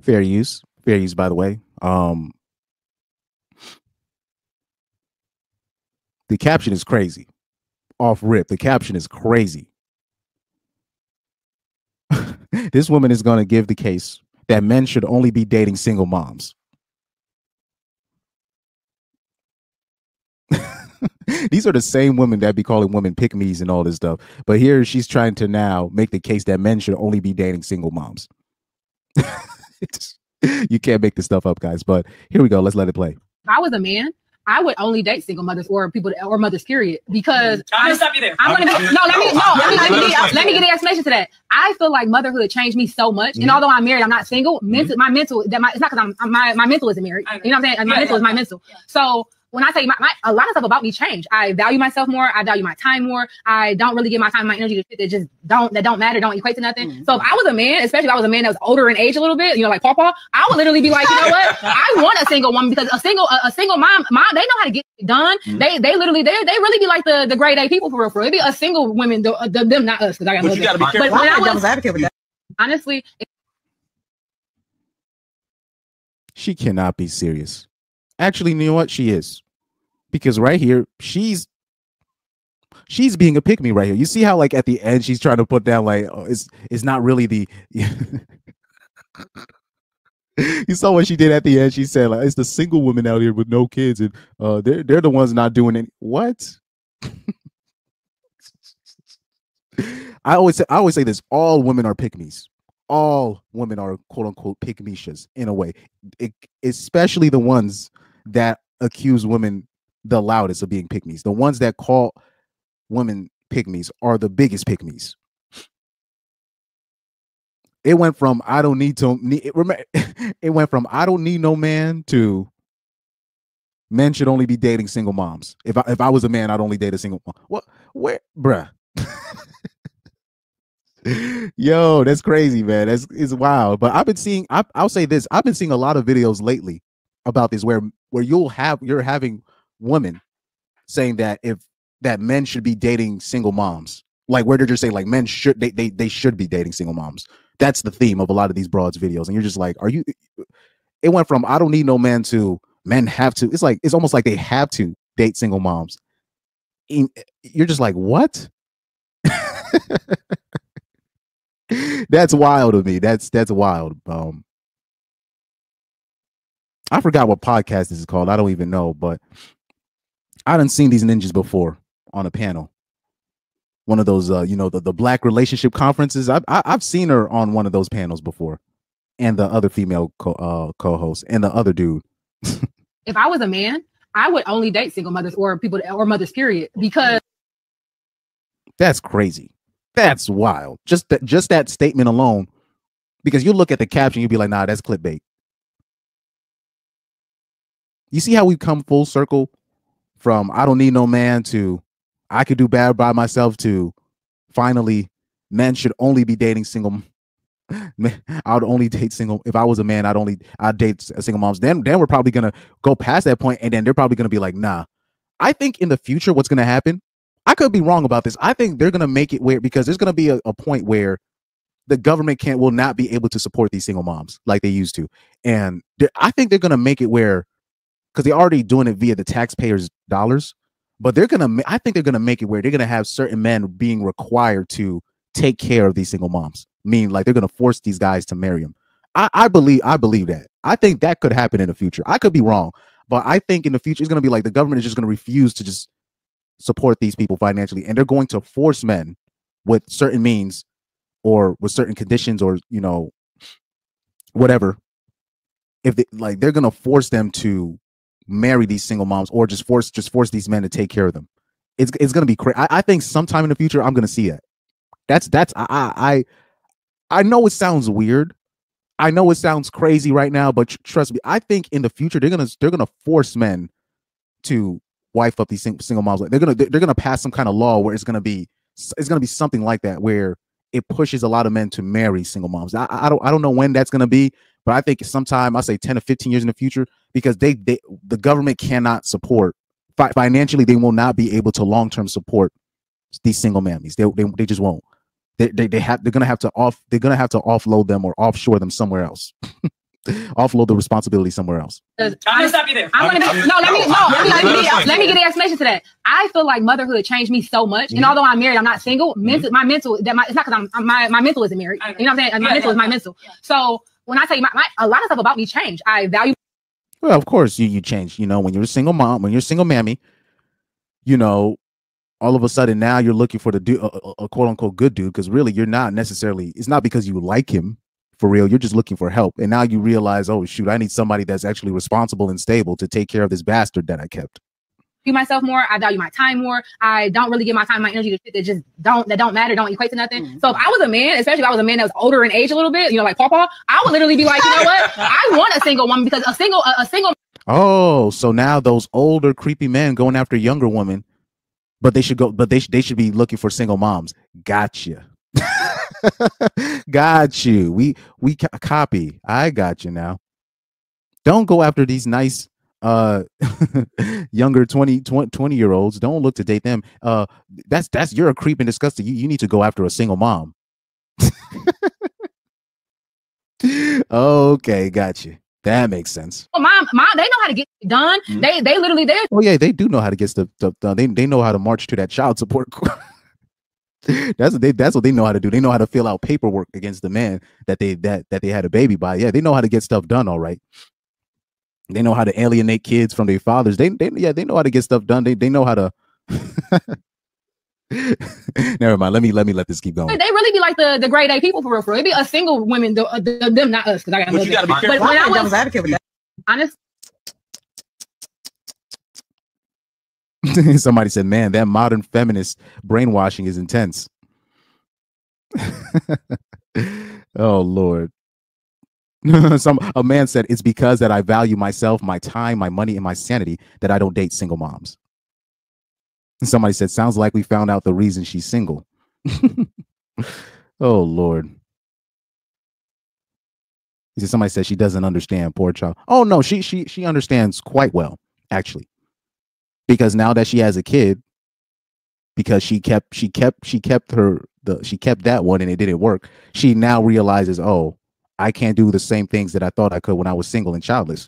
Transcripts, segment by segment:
Fair use. Fair use, by the way. Um, the caption is crazy. Off rip, the caption is crazy. this woman is going to give the case that men should only be dating single moms. These are the same women that be calling women pick me's and all this stuff. But here she's trying to now make the case that men should only be dating single moms. you can't make this stuff up, guys. But here we go. Let's let it play. If I was a man, I would only date single mothers or people that, or mothers, period. Because I'm gonna stop you there. I'm gonna be, no, let me no, let me, let me, get, let me get the explanation to that. I feel like motherhood changed me so much, and Mhm. although I'm married, I'm not single. Mental, my mental, that my, it's not because I'm, I'm my my mental isn't married. You know what I'm saying? My Yeah, mental is yeah. my mental. So when I say my, my a lot of stuff about me changed. I value myself more. I value my time more. I don't really give my time, and my energy to shit that just don't that don't matter, don't equate to nothing. Mm-hmm. So if I was a man, especially if I was a man that was older in age a little bit, you know, like Pawpaw, I would literally be like, you know what? I want a single woman because a single a, a single mom, mom, they know how to get it done. Mm-hmm. They they literally they they really be like the the grade A people for real. For real. It'd be a single women, the, the, them not us, because I got But you gotta be But careful. when I I'm was advocate with that. honestly, She cannot be serious. Actually, you know what? She is. Because right here, she's she's being a pick me right here. You see how like at the end she's trying to put down like oh, it's it's not really the You saw what she did at the end. She said like it's the single women out here with no kids and uh they're they're the ones not doing it. What? I always say I always say this all women are pick me's. All women are quote unquote pick mishas in a way it, especially the ones that accuse women the loudest of being pygmies. The ones that call women pygmies are the biggest pygmies. It went from I don't need to need it, went from I don't need no man to men should only be dating single moms. If I if I was a man, I'd only date a single mom. What where bruh? Yo, that's crazy, man. That's it's wild. But I've been seeing. I, I'll say this: I've been seeing a lot of videos lately about this, where where you'll have you're having women saying that if that men should be dating single moms, like where they're just saying like men should they they they should be dating single moms. That's the theme of a lot of these broads videos, and you're just like, are you? It went from I don't need no man to men have to. It's like it's almost like they have to date single moms. You're just like what? that's wild to me. That's that's wild. Um, I forgot what podcast this is called. I don't even know, but I done seen these ninjas before on a panel. One of those, uh, you know, the, the black relationship conferences. I've I, I've seen her on one of those panels before, and the other female co uh, co-host and the other dude. if I was a man, I would only date single mothers or people or mothers, period. Because That's crazy. That's wild. Just that just that statement alone, because you look at the caption, you'd be like, nah, that's clickbait. You see how we've come full circle from I don't need no man to I could do bad by myself to finally men should only be dating single men. I would only date single if I was a man, I'd only I'd date single moms. Then then we're probably gonna go past that point and then they're probably gonna be like, nah. I think in the future, what's gonna happen? I could be wrong about this. I think they're gonna make it where because there's gonna be a, a point where the government can't will not be able to support these single moms like they used to. And I think they're gonna make it where because they're already doing it via the taxpayers' dollars, but they're gonna, I think they're gonna make it where they're gonna have certain men being required to take care of these single moms. Mean like they're gonna force these guys to marry them. I, I believe I believe that. I think that could happen in the future. I could be wrong, but I think in the future it's gonna be like the government is just gonna refuse to just support these people financially, and they're going to force men with certain means or with certain conditions or you know whatever. If they like, they're gonna force them to marry these single moms or just force just force these men to take care of them. It's it's gonna be crazy. I, I think sometime in the future I'm gonna see it. That's that's I I I know it sounds weird. I know it sounds crazy right now, but tr- trust me, I think in the future they're gonna they're gonna force men to wife up these sing- single moms. Like, They're gonna they're gonna pass some kind of law where it's gonna be it's gonna be something like that where it pushes a lot of men to marry single moms. I, I don't I don't know when that's gonna be, but I think sometime I say ten to fifteen years in the future because they they the government cannot support fi- financially they will not be able to long term support these single mammies. They, they they just won't. They, they they have they're gonna have to off they're gonna have to offload them or offshore them somewhere else. offload the responsibility somewhere else. I'm gonna stop you there. I'm gonna be, no, let me no, let me, let me, get, let me get the explanation to that. I feel like motherhood changed me so much, and Mhm. although I'm married, I'm not single. Mental, my mental, that my, it's not because I'm, I'm my my mental isn't married. You know what I'm saying? My Yeah, mental yeah, is my yeah. mental. So when I tell you, my, my a lot of stuff about me changed. I value Well, of course, you you change. You know, when you're a single mom, when you're a single mammy, you know, all of a sudden now you're looking for the dude, a, a- quote unquote good dude, because really you're not necessarily. It's not because you like him for real. You're just looking for help, and now you realize, oh shoot, I need somebody that's actually responsible and stable to take care of this bastard that I kept. Myself more. I value my time more. I don't really give my time, my energy to shit that just don't that don't matter, don't equate to nothing. Mhm. So if I was a man, especially if I was a man that was older in age a little bit, you know, like Paw Paw, I would literally be like, you know what? I want a single woman because a single a, a single Oh, so now those older creepy men going after younger women, but they should go, but they should they should be looking for single moms. Gotcha. got you. We we ca- copy. I got you now. Don't go after these nice uh younger 20, 20 20 year olds don't look to date them uh that's that's you're a creep and disgusting you, you need to go after a single mom okay got you that makes sense mom, mom, they know how to get it done. Mhm. They they literally they Oh yeah, they do know how to get stuff, stuff done. They they know how to march to that child support. that's what they that's what they know how to do. They know how to fill out paperwork against the man that they that that they had a baby by. Yeah, they know how to get stuff done. All right. They know how to alienate kids from their fathers. They they yeah they know how to get stuff done. They they know how to. Never mind. Let me let me let this keep going. they really be like the the grade A people for real. For real. It be a single women, the, uh, the, them not us. Because I got But you gotta be But when I I'm was advocate with that. honest, Somebody said, "Man, that modern feminist brainwashing is intense." oh Lord. Some a man said it's because that I value myself, my time, my money, and my sanity that I don't date single moms. And Somebody said, sounds like we found out the reason she's single. oh Lord. He said somebody said she doesn't understand, poor child. Oh no, she she she understands quite well, actually. Because now that she has a kid, because she kept she kept she kept her the she kept that one and it didn't work, she now realizes, oh, I can't do the same things that I thought I could when I was single and childless.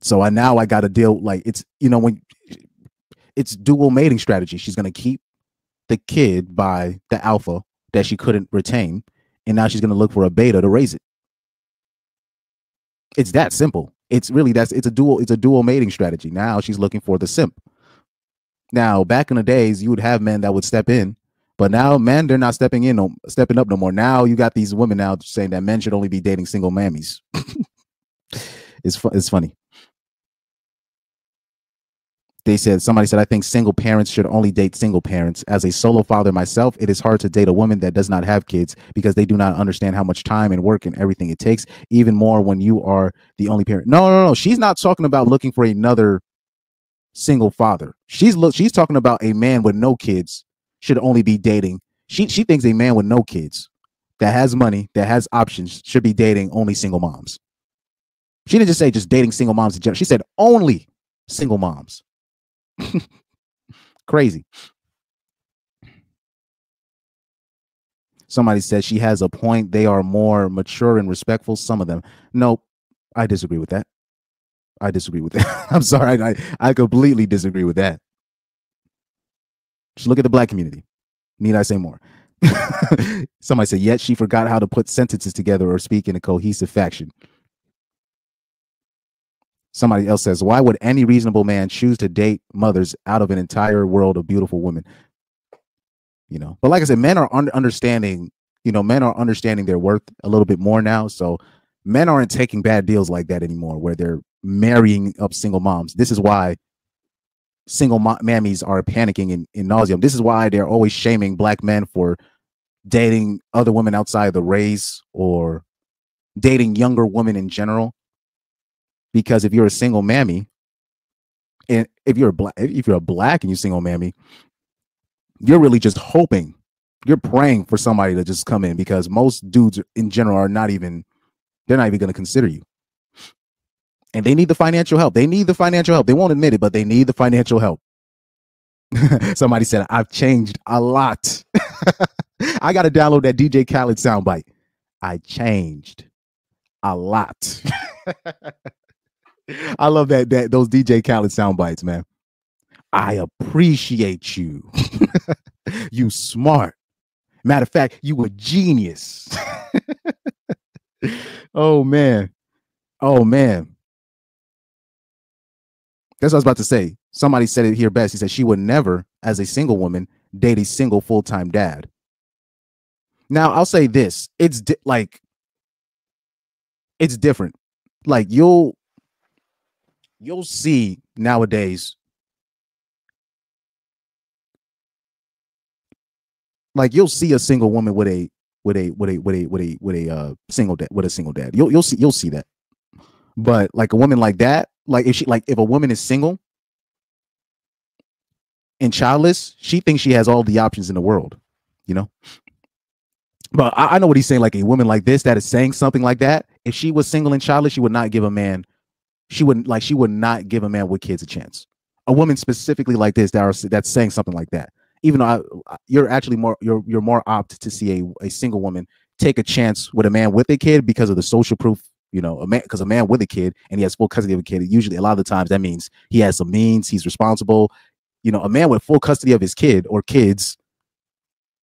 So I now I got to deal like it's you know when it's dual mating strategy. She's gonna keep the kid by the alpha that she couldn't retain, and now she's gonna look for a beta to raise it. It's that simple. It's really that's it's a dual it's a dual mating strategy. Now she's looking for the simp. Now back in the days, you would have men that would step in, but now men they're not stepping in no stepping up no more. Now you got these women now saying that men should only be dating single mammies. it's fu- it's funny. They said somebody said I think single parents should only date single parents. As a solo father myself, it is hard to date a woman that does not have kids because they do not understand how much time and work and everything it takes. Even more when you are the only parent. No, no, no. She's not talking about looking for another single father. She's look. She's talking about a man with no kids should only be dating. She she thinks a man with no kids that has money that has options should be dating only single moms. She didn't just say just dating single moms in general. She said only single moms. Crazy. Somebody said she has a point. They are more mature and respectful. Some of them. Nope. I disagree with that. I disagree with that. I'm sorry. I, I completely disagree with that. Just look at the black community. Need I say more? Somebody said, yet she forgot how to put sentences together or speak in a cohesive fashion. Somebody else says, why would any reasonable man choose to date mothers out of an entire world of beautiful women? You know, but like I said, men are un- understanding, you know, men are understanding their worth a little bit more now. So men aren't taking bad deals like that anymore where they're marrying up single moms. This is why single mo- mammies are panicking in, in nauseum. This is why they're always shaming black men for dating other women outside the race or dating younger women in general. Because if you're a single mammy, and if you're a black, if you're a black and you single mammy, you're really just hoping, you're praying for somebody to just come in because most dudes in general are not even, they're not even going to consider you and they need the financial help. They need the financial help. They won't admit it, but they need the financial help. Somebody said, I've changed a lot. I got to download that DJ Khaled soundbite. I changed a lot. I love that that those DJ Khaled soundbites, man. I appreciate you. you smart. Matter of fact, you a genius. oh man. Oh man. That's what I was about to say. Somebody said it here best. He said she would never, as a single woman, date a single full-time dad. Now, I'll say this. It's di- like it's different. Like you'll you'll see nowadays like you'll see a single woman with a with a with a with a with a with a uh single dad with a single dad. You'll you'll see you'll see that. But like a woman like that, like if she like if a woman is single and childless, she thinks she has all the options in the world, you know. But I, I know what he's saying. Like a woman like this that is saying something like that, if she was single and childless, she would not give a man, she wouldn't like she would not give a man with kids a chance. A woman specifically like this that are that's saying something like that even though I, you're actually more you're you're more apt to see a, a single woman take a chance with a man with a kid because of the social proof you know a man because a man with a kid and he has full custody of a kid usually a lot of the times that means he has some means he's responsible you know a man with full custody of his kid or kids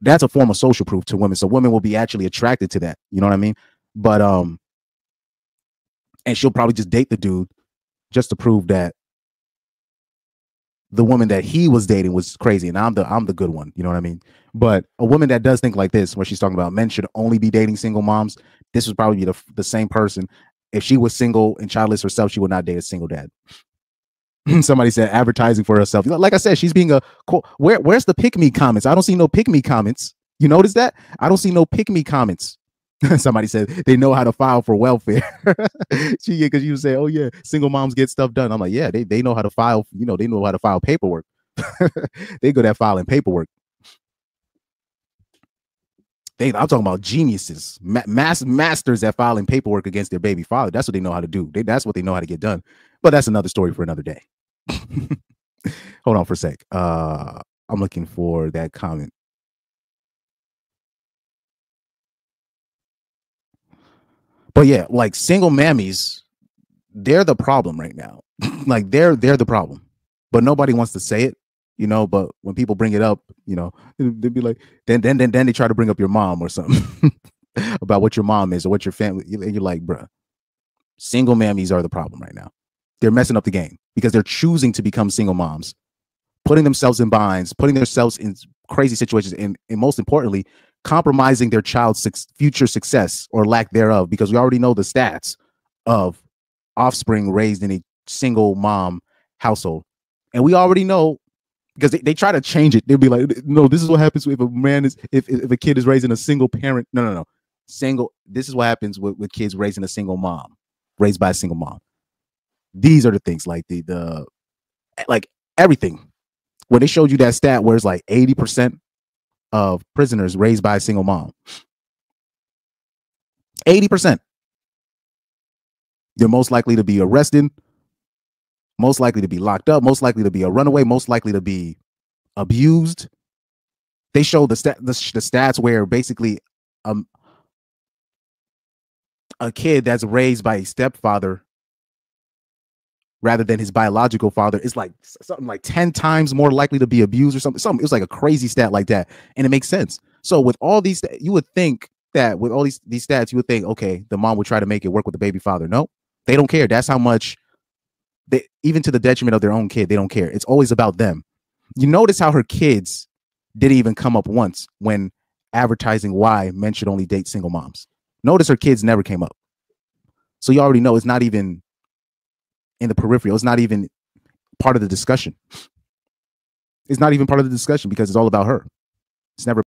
that's a form of social proof to women so women will be actually attracted to that you know what i mean but um and she'll probably just date the dude just to prove that the woman that he was dating was crazy and I'm the I'm the good one, you know what I mean? But a woman that does think like this where she's talking about men should only be dating single moms, this would probably be the, the same person. If she was single and childless herself, she would not date a single dad. Somebody said advertising for herself. Like I said, she's being a where where's the pick me comments? I don't see no pick me comments. You notice that? I don't see no pick me comments. Somebody said they know how to file for welfare. she because you say, oh yeah, single moms get stuff done. I'm like, yeah, they, they know how to file, you know, they know how to file paperwork. they go at filing paperwork. They, I'm talking about geniuses, ma- mass masters at filing paperwork against their baby father. That's what they know how to do. They, that's what they know how to get done. But that's another story for another day. Hold on for a sec. Uh, I'm looking for that comment. But yeah, like single mammies, they're the problem right now. like they're they're the problem, but nobody wants to say it, you know. But when people bring it up, you know, they'd be like, then then then then they try to bring up your mom or something about what your mom is or what your family. And You're like, bruh, single mammies are the problem right now. They're messing up the game because they're choosing to become single moms, putting themselves in binds, putting themselves in crazy situations, and, and most importantly, compromising their child's future success or lack thereof because we already know the stats of offspring raised in a single mom household. And we already know because they, they try to change it. They'll be like, no, this is what happens if a man is if, if a kid is raising a single parent. No, no, no. Single, this is what happens with, with kids raising a single mom, raised by a single mom. These are the things like the the like everything. When they showed you that stat where it's like 80% of prisoners raised by a single mom. 80%. They're most likely to be arrested, most likely to be locked up, most likely to be a runaway, most likely to be abused. They show the, stat, the, the stats where basically um, a kid that's raised by a stepfather rather than his biological father is like something like 10 times more likely to be abused or something. Something it was like a crazy stat like that. And it makes sense. So with all these you would think that with all these these stats, you would think, okay, the mom would try to make it work with the baby father. No, they don't care. That's how much they even to the detriment of their own kid, they don't care. It's always about them. You notice how her kids didn't even come up once when advertising why men should only date single moms. Notice her kids never came up. So you already know it's not even in the peripheral. It's not even part of the discussion. It's not even part of the discussion because it's all about her. It's never